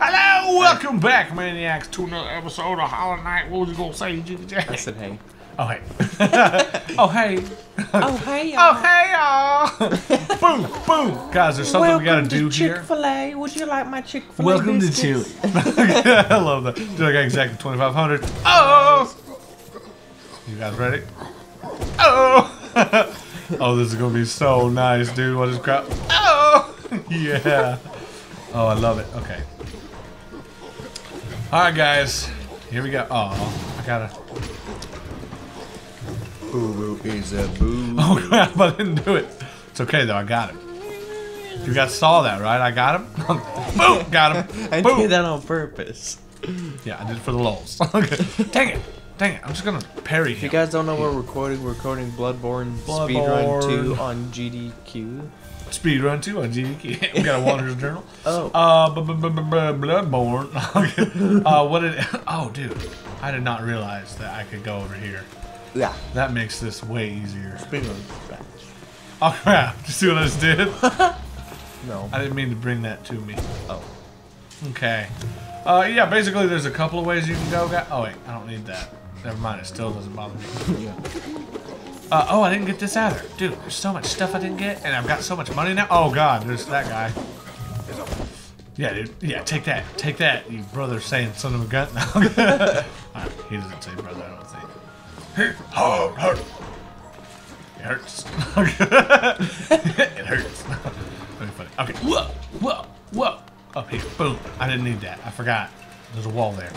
Hello, welcome back, Maniacs, to another episode of Hollow Knight. What was you gonna say, Jiggy Jack? I said hey. Oh, hey. oh, hey. Oh hey Oh, hey, y'all. boom, boom. Guys, there's something we gotta do here. Chick-fil-A. Would you like my Chick-fil-A Welcome to Chile. I love that. Dude, I got exactly 2,500. Oh! You guys ready? Oh! oh, this is gonna be so nice, dude. What is crap? Oh! yeah. Oh, I love it. Okay. Alright, guys. Here we go. Oh, I gotta. Boo is a boo. Oh, crap. I didn't do it. It's okay, though. I got him. You guys saw that, right? I got him. Boom! Got him. I Boom. did that on purpose. Yeah, I did it for the lulz. okay. Dang it. Dang it. I'm just gonna parry him. If you guys don't know we're recording, we're recording Bloodborne, Bloodborne. Speedrun 2 on GDQ. Speedrun 2 on GDQ. we got a Wanderer's Journal. Oh. Uh, b- b- b- b- Bloodborne. okay. Uh, what did... Oh, dude. I did not realize that I could go over here. Yeah. That makes this way easier. Speedrun. Oh, crap. You see what I just did? No. I didn't mean to bring that to me. Oh. Okay. Uh, yeah, basically there's a couple of ways you can go. guy- Oh, wait. I don't need that. Never mind. It still doesn't bother me. Yeah. Uh, oh, I didn't get this either. Dude, there's so much stuff I didn't get, and I've got so much money now. Oh, God, there's that guy. Yeah, dude. Yeah, take that. Take that, you brother saying son of a gun. No. Alright, he doesn't say brother, I don't think. Oh, hurt. It hurts. it hurts. Very funny. Okay, whoa, whoa, whoa. Up here. Boom. I didn't need that. I forgot. There's a wall there.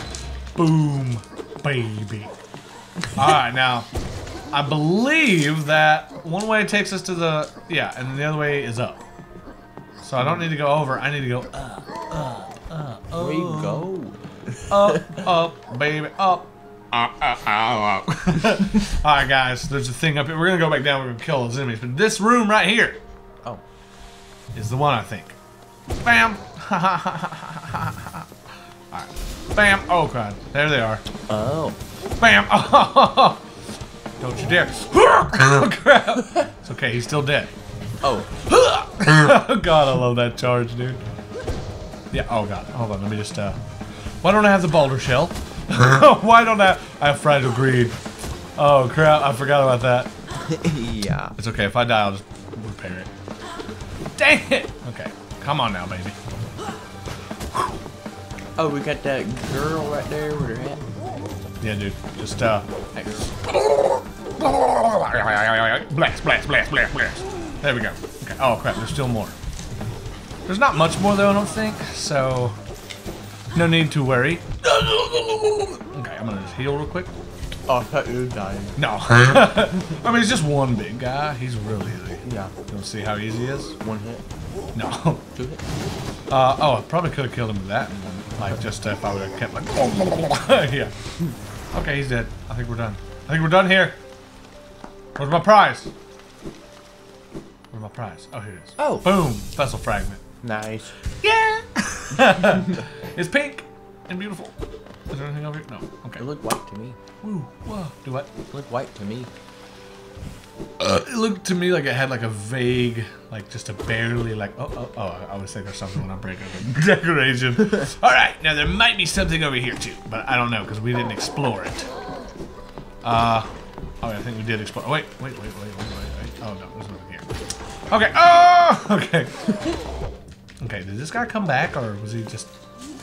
Boom, baby. Alright, now, I believe that one way takes us to the yeah, and the other way is up. So I don't need to go over. I need to go up, up, up, up, Where you go? up, up, baby, up. Up, up. All right, guys. There's a thing up here. We're gonna go back down. We're gonna kill those enemies. But this room right here Oh. is the one I think. Bam. All right. Bam. Oh god. There they are. Oh. Bam! Oh, don't you dare! Oh, crap! It's okay, he's still dead. Oh. Oh god, I love that charge, dude. Yeah. Oh God. Hold on. Let me just. uh... Why don't I have the Baldur shell? Why don't I? I have fragile greed. Oh crap! I forgot about that. yeah. It's okay. If I die, I'll just repair it. Dang it! Okay. Come on now, baby. Oh, we got that girl right there with her hat. Yeah, dude. Just uh. Blast, blast, blast, blast, blast. There we go. Okay. Oh crap, there's still more. There's not much more though, I don't think, so no need to worry. Okay, I'm gonna just heal real quick. Oh, I thought you were dying. No. I mean, he's just one big guy. He's really easy. Yeah. You wanna see how easy he is? One hit. No. Two hit. Uh, oh, I probably could have killed him with that. Like, just if I would have kept like, yeah. Okay, he's dead. I think we're done. I think we're done here. Where's my prize? Where's my prize? Oh, here it is. Oh. Boom. Vessel fragment. Nice. Yeah. it's pink and beautiful. Is there anything over here? No. Okay. It looked white to me. Woo. Whoa. Do what? It looked white to me. Uh, It looked to me like it had like a vague, like just a barely like. Oh, oh, oh! I would say there's something when I break up a decoration. All right, now there might be something over here too, but I don't know because we didn't explore it. Uh, oh, I think we did explore. Wait, wait, wait, wait, wait, wait, wait. Oh no, there's nothing here. Okay. Oh, okay. Okay. Did this guy come back or was he just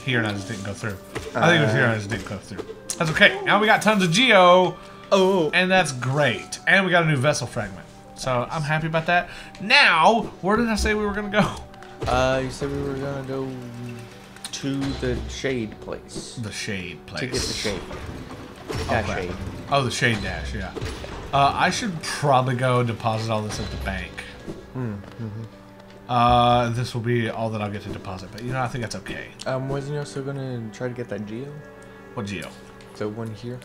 here and I just didn't go through? I think he was here and I just didn't go through. That's okay. Now we got tons of geo. Oh. And that's great. And we got a new vessel fragment. So I'm happy about that. Now, where did I say we were gonna go? Uh, you said we were gonna go to the shade place The shade place. to get the shade. Oh, Yeah, crap. shade. Oh, the shade dash, yeah. Uh, I should probably go deposit all this at the bank. Hmm, Uh, this will be all that I'll get to deposit, but you know, I think that's okay. Um, wasn't you also gonna try to get that geo? What geo? The one here.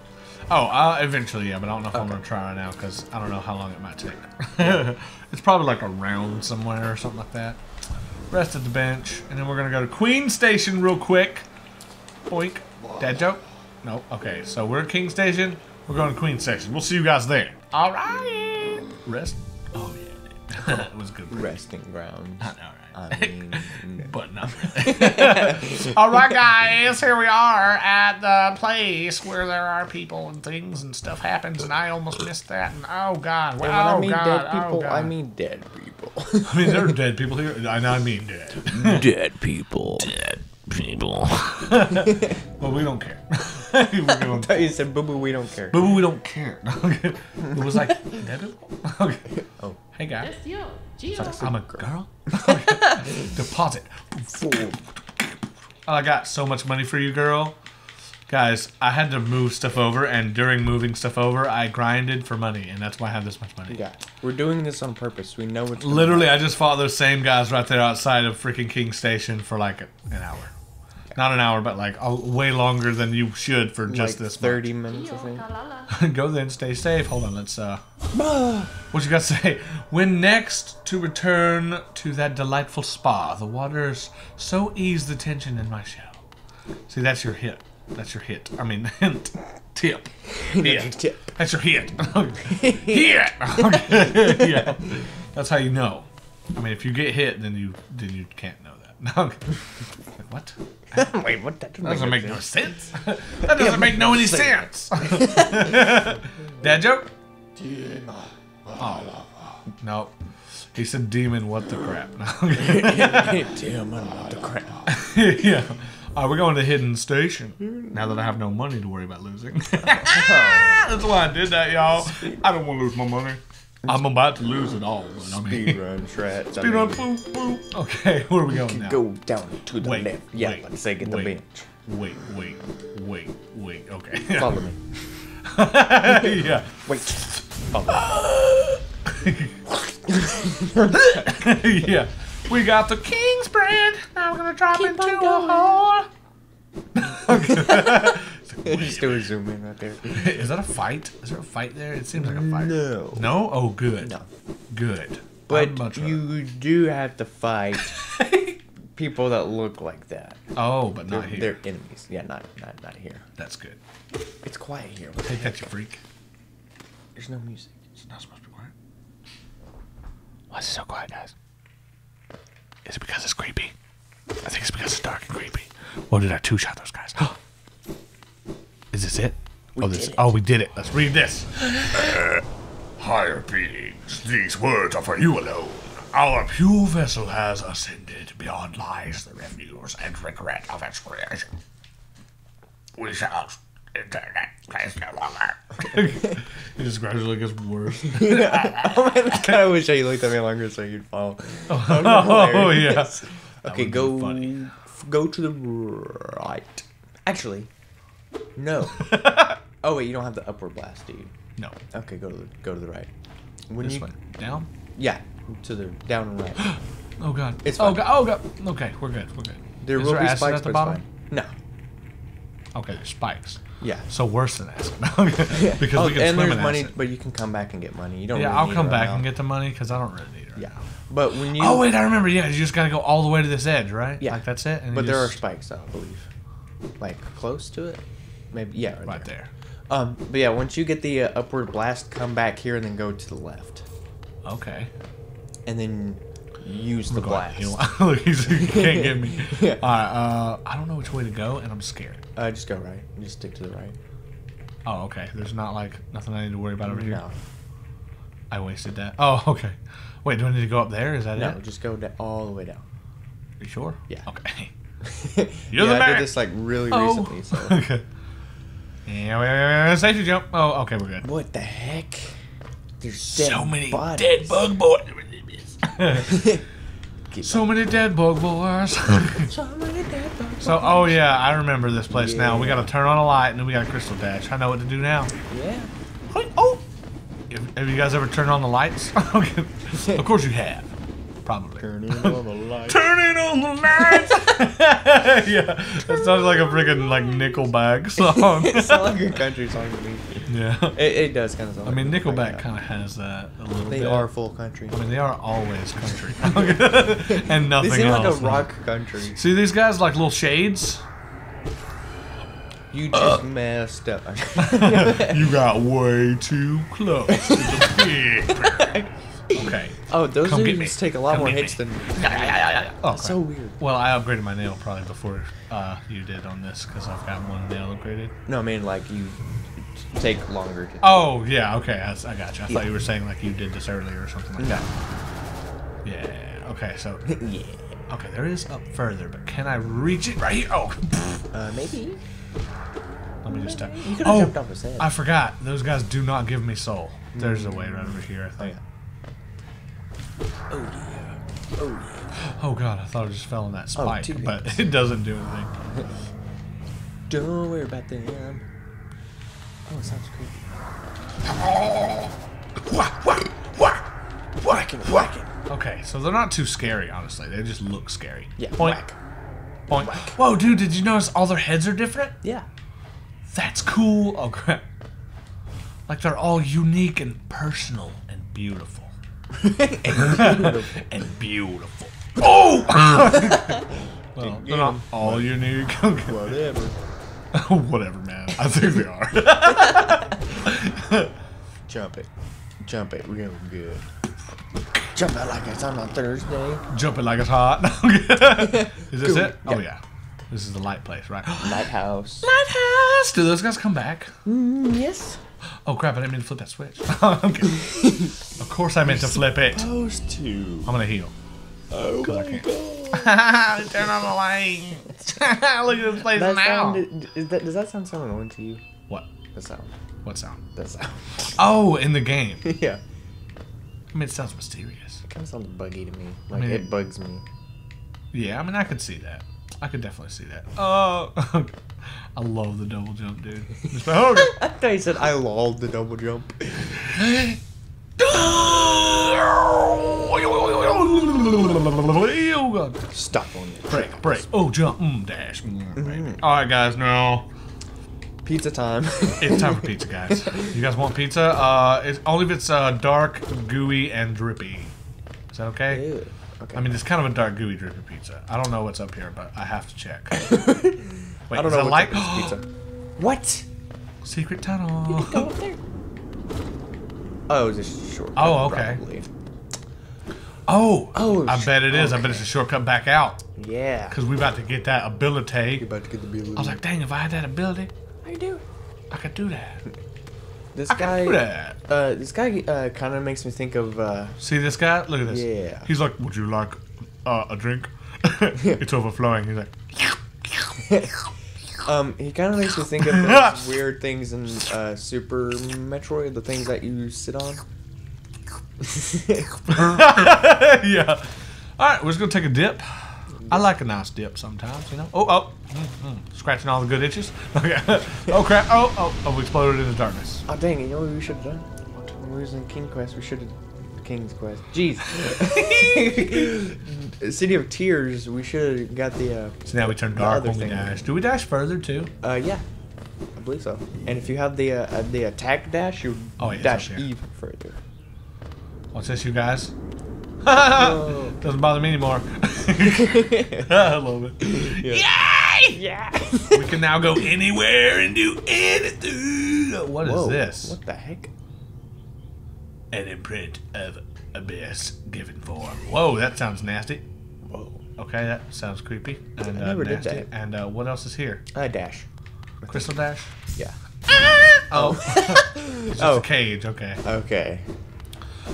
Oh, uh, eventually, yeah, but I don't know if I'm gonna try right now because I don't know how long it might take. it's probably like around somewhere or something like that. Rest at the bench, and then we're gonna go to Queen Station real quick. Boink. Dad joke? Nope. Okay, so we're at King Station. We're going to Queen Station. We'll see you guys there. All right. Rest. Oh yeah. it was a good. break. Resting ground. I know, right? I mean, but not really. All right, guys, here we are at the place where there are people and things and stuff happens, and I almost missed that. And oh god, and well, when I oh mean god, dead oh people, god. I mean dead people. I mean, there are dead people here. I know, I mean dead. dead people. dead people. well, we don't care. We're going. thought you said boo boo. We don't care. Boo boo, we don't care. it was like dead. Okay. Oh. Hey guys, It's you, Gio. I'm a girl. Deposit. I got so much money for you, girl. Guys, I had to move stuff over, and during moving stuff over, I grinded for money, and that's why I have this much money. Yeah, we're doing this on purpose. We know it's gonna Literally, I just fought those same guys right there outside of freaking King Station for like an hour. Not an hour, but like a, way longer than you should for like just this. thirty much. minutes, I Gio, think. Kalala. Go then, stay safe. Hold on, let's uh. What you got to say? When next to return to that delightful spa, the waters so ease the tension in my shell. See, that's your hit. That's your hit. I mean, hint. Tip. Yeah. Tip. That's your hit. hit. Yeah. That's how you know. I mean, if you get hit, then you then you can't know that. No. What? Wait, what? That That doesn't make no sense. That doesn't make no any sense. Dad joke? Oh. No. He said demon, what the crap. Damn, I'm the crap. yeah. All right, we're going to Hidden Station. Now that I have no money to worry about losing. That's why I did that, y'all. I don't want to lose my money. I'm about to lose it all. But I mean, Speed run, shrats. Speed run, boom, boom. Okay, where are we going now? Go down to the Wait, left. Yeah, wait, let's say get the bench. Wait, wait, wait, wait. Okay. Follow me. yeah. Wait. Follow me. yeah. We got the King's brand. Now we're gonna drop into a hole. Me. Just do a zoom in right there. Is that a fight? Is there a fight there? It seems like a fight. No. No? Oh, good. No. Good. But much you do have to fight people that look like that. Oh, but They're, not here. they're enemies. Yeah, not not not here. That's good. It's quiet here. Take that, you freak. There's no music. It's not supposed to be quiet. Why is it so quiet, guys? Is it because it's creepy? I think it's because it's dark and creepy. Or did I two shot those guys? is this it? We oh, this. did it. Oh, we did it. Let's read this. Higher beings, these words are for you alone. Our pure vessel has ascended Beyond lies the refuse and regret of its creation. We shall internet place no longer. it just gradually gets worse. Oh, I kind of wish I looked at me longer so you'd follow. oh yeah. Okay, go f- go to the right. Actually, no. oh wait, you don't have the upward blast, do you? No. Okay, go to the go to the right. When This you way. Down. yeah, to the down and right. Oh god. It's oh god. Oh god. Okay, we're good. We're good. There Is will there be spikes at the bottom. No. Okay, there's spikes. Yeah. So worse than acid. Okay. because Oh, we can and swim there's in money, acid. but you can come back and get money. You don't. Yeah, really I'll come back now. and get the money because I don't really need it. Right Yeah, now. but when you Oh wait, I remember. Yeah, you just gotta go all the way to this edge, right? Yeah. Like that's it. And but there are just- spikes, I believe, like close to it. Maybe yeah, right, right there. there. Um, but yeah, once you get the uh, upward blast, come back here and then go to the left, Okay. and then use the Go ahead, blast. Look, he's- he can't get me. Yeah. All right. Uh, I don't know which way to go, and I'm scared. Uh, just go right. Just stick to the right. Oh, okay. There's not like nothing I need to worry about over here. No, I wasted that. Oh, okay. Wait, do I need to go up there? Is that no, it? No, just go all the way down. Are You sure? Yeah. Okay. yeah, the man. I did this like really Oh. recently. So okay. Yeah, wait, wait, wait, safety jump. Oh, okay, we're good. what the heck? There's dead So many bodies. dead bug boys. so many dead bug boys. So many dead bodies. so, oh yeah, I remember this place now. We gotta turn on a light, and then we got a crystal dash. I know what to do now. Yeah. Oh. Have, have you guys ever turned on the lights? Of course you have. Probably. Turning on the light. On the lights. yeah, that sounds like a freaking like Nickelback song. it sounds like a country song to me. yeah. It, it does kind of sound. I mean, like Nickelback kind of has that a little. They bit. are full country. I mean, they are always country and nothing They seem like a else. rock country. See these guys like little shades. You uh. just messed up. You got way too close to the big. Okay. Oh, those Come dudes take a lot Come more hits me. than. Oh, That's so weird. Well, I upgraded my nail probably before uh, you did on this because I've got one nail upgraded. No, I mean like you take longer. To... Oh, yeah, okay, I, I got you. I thought you were saying like you did this earlier or something like No. that. Yeah, okay, so. yeah. Okay, there is up further, but can I reach it right here? Oh, Uh, maybe. let me just. Uh, You could've oh, jumped off his head. I forgot. Those guys do not give me soul. There's a way right over here, I think. Oh yeah. Oh god, I thought I just fell in that Oh, spike, two but it doesn't do anything. Don't worry about them. Oh, it sounds creepy. Whack it, whack it. Okay, so they're not too scary, honestly. They just look scary. Yeah, Point. whack. Point. Whoa, dude, did you notice all their heads are different? Yeah. That's cool. Oh crap. Like they're all unique and personal and beautiful. and beautiful. Oh! well, they're not all unique. Okay. Whatever. Whatever, man. I think they are. Jump it. Jump it real good. Jump it like it's on a Thursday. Jump it like it's hot. Is this Cool. it? Oh, Yeah. yeah. This is the light place, right? Lighthouse. Lighthouse! Do those guys come back? Mm, yes. Oh, crap. I didn't mean to flip that switch. okay. of course I meant to flip it. I'm going to heal. Oh I my can't. god. Turn on the lights. Look at this place That now. sound, is that, does that sound so annoying to you? What? The sound. What sound? The sound. Oh, in the game. yeah. I mean, it sounds mysterious. It kind of sounds buggy to me. Like, mean- it bugs me. Yeah, I mean, I could see that. I could definitely see that. Oh, I love the double jump, dude. Just- okay. I thought you said I love the double jump. Oh, God. Stop on it. Break, break. Oh, jump, mm, dash. Mm, baby. All right, guys, now Pizza time. it's time for pizza, guys. You guys want pizza? Uh, it's only if it's uh, dark, gooey, and drippy. Is that okay? Ew. Okay. I mean, it's kind of a dark, gooey, drippy pizza. I don't know what's up here, but I have to check. Wait, I don't is know that what's light? up this pizza. What? Secret tunnel. Go up there. Oh, it's a short. Oh, okay. Probably. Oh, Oh, I bet it is. I bet it's a shortcut back out Yeah. because we about to get that ability. You're about to get the bill. I was like, dang, if I had that ability, how you doing? I could do that. This I guy. do that. Uh, this guy uh, kind of makes me think of. Uh, See this guy? Look at this. Yeah. He's like, would you like uh, a drink? it's overflowing. He's like, um, he kind of makes me think of those weird things in uh, Super Metroid, the things that you sit on. yeah. All right, we're just gonna take a dip. I like a nice dip sometimes, you know. Oh, oh, mm, mm, scratching all the good itches. Okay. oh crap! Oh, oh, oh, we exploded in the darkness. oh dang! You know what we should have done? When we was in King Quest, we should have. King's Quest. Jeez. City of Tears. We should have got the. Uh, So now we turn dark when we dash. Do we dash further too? Uh, yeah, I believe so. And if you have the uh, the attack dash, you Oh, yeah, dash even further. What's this, you guys? Whoa. Doesn't bother me anymore. I love it. Yay! Yeah. We can now go anywhere and do anything. What is Whoa, this? What the heck? An imprint of abyss given form. Whoa, that sounds nasty. Whoa. Okay, that sounds creepy and uh, never did nasty. that. And uh, what else is here? Uh, dash. Crystal dash. Yeah. Oh, it's just Oh. a cage. Okay. Okay.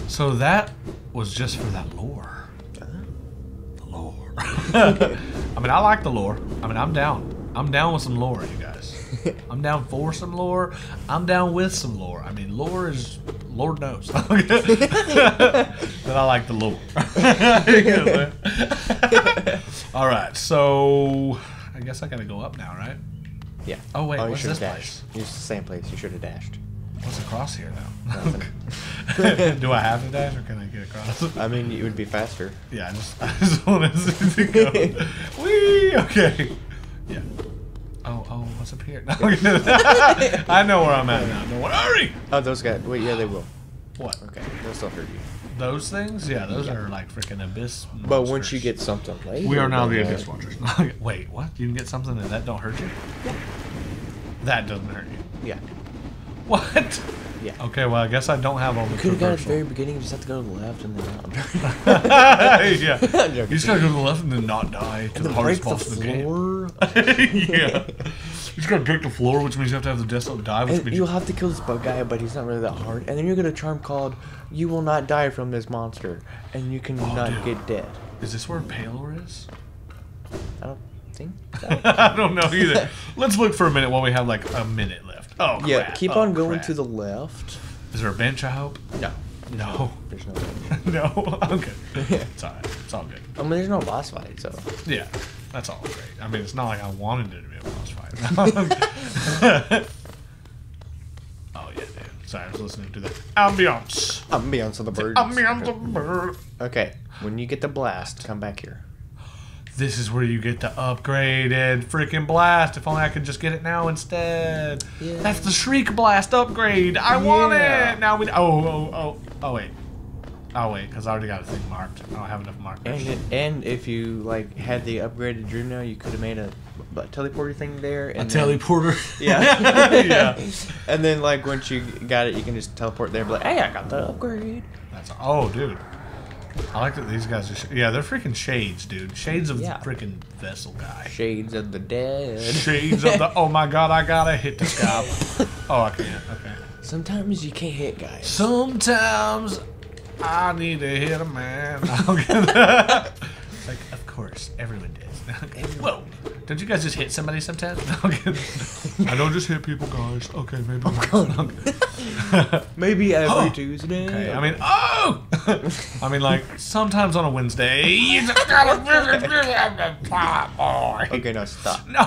So that was just for that lore. Ah. The lore. I mean, I like the lore. I mean, I'm down. I'm down with some lore, you guys. I'm down for some lore. I'm down with some lore. I mean, lore is Lord knows that I like the lore. All right, so I guess I gotta go up now, right? Yeah. Oh, wait, oh, you what's this dashed. It's the same place. You should have dashed. What's across here now? Do I have to dash or can I get across? I mean, it would be faster. Yeah, I just, I just wanted to go. Whee! Okay. Yeah. Oh, oh, what's up here? I know where I'm at now. Don't worry. Hurry! Oh, those guys. Wait, yeah, they will. What? Okay, they'll still hurt you. Those things? Yeah, those are like freaking abyss. But once you get something later, we are now the abyss watchers. Wait, what? You can get something and that don't hurt you? Yeah. That doesn't hurt you. Yeah. What? Yeah. Okay, well, I guess I don't have all the Could have got at the very beginning. You just have to go to the left and then yeah. You just gotta go to the left and then not die to the hardest the boss in the game. yeah. You just gotta break the floor, which means you have to have the desolate dive, which And means you'll have to kill this bug guy, but he's not really that hard. And then you'll get a charm called "You will not die from this monster," and you can oh, not dude. get dead. Is this where Palor is? I don't think. So. I don't know either. Let's look for a minute while we have like a minute left. Oh, yeah, keep Oh, on going crap. to the left. Is there a bench, I hope? No, No. there's no. bench. no? Okay. Yeah. It's alright. It's all good. I mean, there's no boss fight, so. Yeah. That's all great. I mean, it's not like I wanted it to be a boss fight. oh, yeah, dude. Sorry, I was listening to the ambiance. Ambiance of the birds. Ambiance of the bird. Okay, when you get the blast, come back here. This is where you get the upgraded freaking blast. If only I could just get it now instead. Yeah. That's the Shriek Blast upgrade. I want it. Now we. Oh, oh, oh, oh, wait. Oh, wait, because I already got a thing marked. I don't have enough markers. And it, and if you like had the upgraded dream now, you could have made a, a teleporter thing there. a then- teleporter. Yeah. yeah. And then like once you got it, you can just teleport there and be like, hey, I got the upgrade. That's oh, dude. I like that these guys are. Sh- yeah, they're freaking shades, dude. Shades of Yeah. the freaking vessel guy. Shades of the dead. Shades of the. Oh my god, I gotta hit this guy. Oh, I can't. Okay. Sometimes you can't hit guys. Sometimes I need to hit a man. like, of course, everyone does. Whoa! Don't you guys just hit somebody sometimes? I don't just hit people, guys. Okay, maybe. Oh, okay. Maybe every Oh. Tuesday. Okay, I mean, oh! I mean, like, sometimes on a Wednesday, you just gotta boy. Okay, no, stop. No.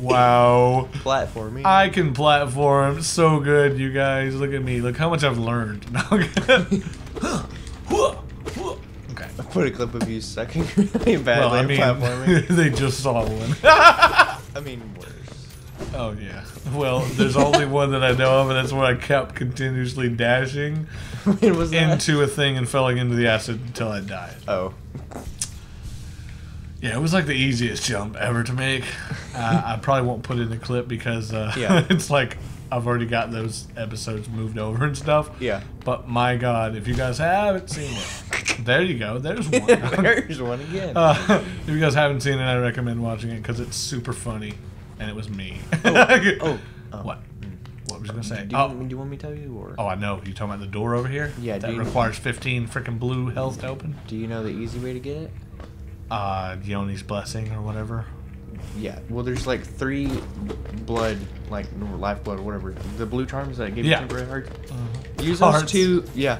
wow. Platforming. I can platform so good, you guys. Look at me. Look how much I've learned. Put a clip of you sucking really badly Well, I mean, platforming. they just saw one. I mean, worse. Oh yeah. Well, there's only one that I know of, and that's where I kept continuously dashing when was that? into a thing and falling into the acid until I died. oh. Yeah, it was like the easiest jump ever to make. Uh, I probably won't put in the clip because uh, Yeah. it's like I've already got those episodes moved over and stuff. Yeah. But my God, if you guys haven't seen it, there you go. There's one. There's one again. Uh, if you guys haven't seen it, I recommend watching it because it's super funny, and it was me. oh. oh. What? What was I gonna say? Do you, Oh, want, do you want me to tell you, or oh, I know. You talking about the door over here? Yeah, That requires 15 freaking blue health to open. do you know the easy way to get it? Uh, Joni's blessing or whatever. Yeah. Well, there's like three blood, like life blood or whatever. The blue charms that give Yeah. you temporary hearts. Mm-hmm. Use those Hearts. two. Yeah.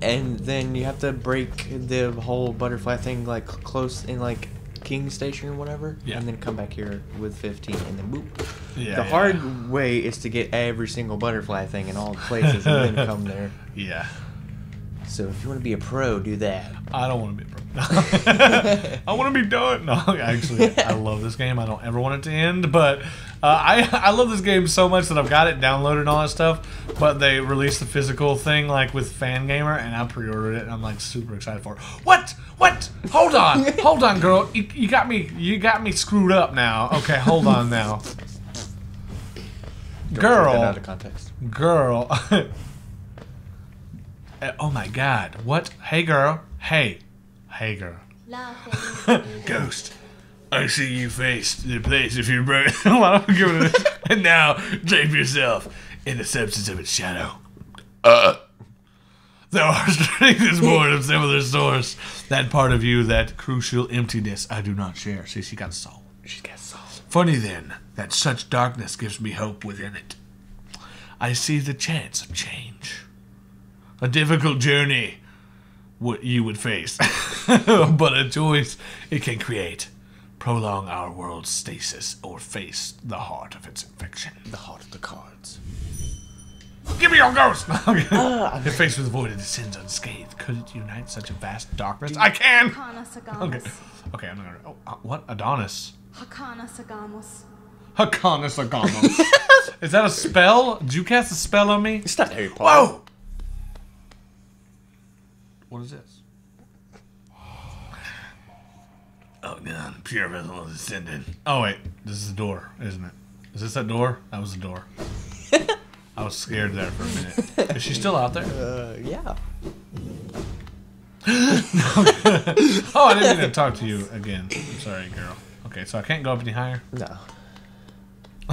And then you have to break the whole butterfly thing like close in like King Station or whatever. Yeah. And then come back here with 15 and then boop. Yeah. the yeah. hard way is to get every single butterfly thing in all the places and then come there. Yeah. So if you want to be a pro, do that. I don't want to be a pro. I want to be done. No, actually, I love this game. I don't ever want it to end, but uh, I I love this game so much that I've got it downloaded and all that stuff. But they released the physical thing like with Fangamer, and I pre-ordered it. and I'm like super excited for it. What? What? Hold on, hold on, girl. You, you got me. You got me screwed up now. Okay, hold on now, Don't girl. out of context. Girl. Uh, oh my god. What? Hey girl. Hey. Hey girl. Ghost. I see you faced the place if you burn. Why don't I give it a- And now, drape yourself in the substance of its shadow. Uh. There are strength is born of similar source. That part of you, that crucial emptiness, I do not share. See, she got soul. She's got soul. Funny then that such darkness gives me hope within it. I see the chance of change. A difficult journey what you would face, but a choice it can create. Prolong our world's stasis or face the heart of its infection. The heart of the cards. Give me your ghost! if faced with the void, it descends unscathed. Could it unite such a vast darkness? I can! Okay. Okay, I'm gonna. Oh, uh, what? Adonis. Hakana Sagamos. Hakana Sagamos. Is that a spell? Did you cast a spell on me? It's not Harry Potter. Whoa! What is this? Oh god, pure vessel is ascended. Oh wait, this is the door, isn't it? Is this that door? That was the door. I was scared there for a minute. Is she still out there? Uh, yeah. Oh, I didn't mean to talk to you again. I'm sorry, girl. Okay, so I can't go up any higher. No.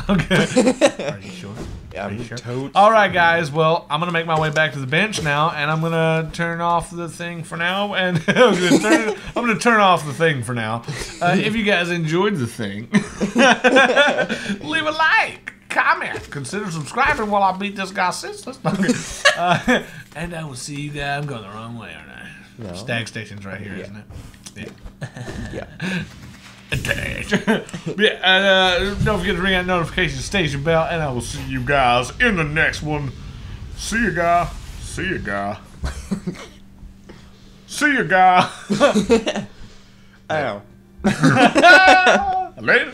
Okay. Are you sure? Yeah, Are you I'm sure? totes. All right, guys. Well, I'm gonna make my way back to the bench now, and I'm gonna turn off the thing for now. And I'm gonna turn, I'm gonna turn off the thing for now. Uh, if you guys enjoyed the thing, leave a like, comment, consider subscribing while I beat this guy senseless. Uh, and I will see you guys. I'm going the wrong way, aren't I? No. Stag Station's right here, not it? Yeah. Yeah. Yeah, and uh, don't forget to ring that notification station bell, and I will see you guys in the next one. See you, guy. See you, guy. see you, guy. Ow. Later.